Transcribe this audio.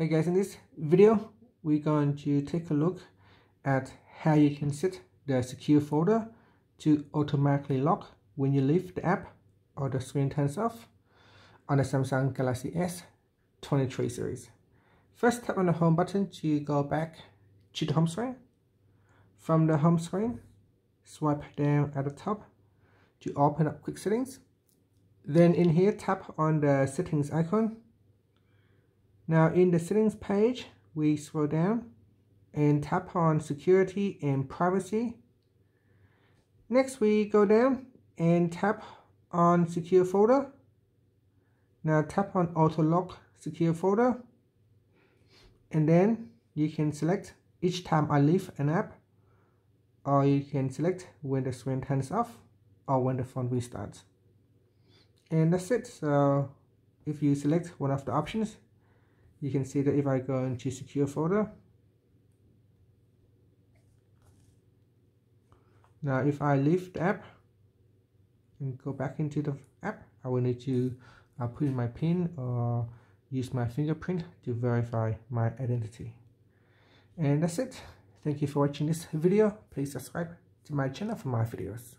Hey guys, in this video, we're going to take a look at how you can set the secure folder to automatically lock when you leave the app or the screen turns off on the Samsung Galaxy S23 series. First, tap on the home button to go back to the home screen. From the home screen, swipe down at the top to open up quick settings. Then in here, tap on the settings icon. Now in the settings page, we scroll down and tap on security and privacy. Next, we go down and tap on secure folder. Now tap on auto lock secure folder. And then you can select each time I leave an app or you can select when the screen turns off or when the phone restarts and that's it so if you select one of the options you can see that if I go into secure folder now if I leave the app and go back into the app I will need to uh, put in my pin or use my fingerprint to verify my identity. And that's it. Thank you for watching this video. Please subscribe to my channel for more videos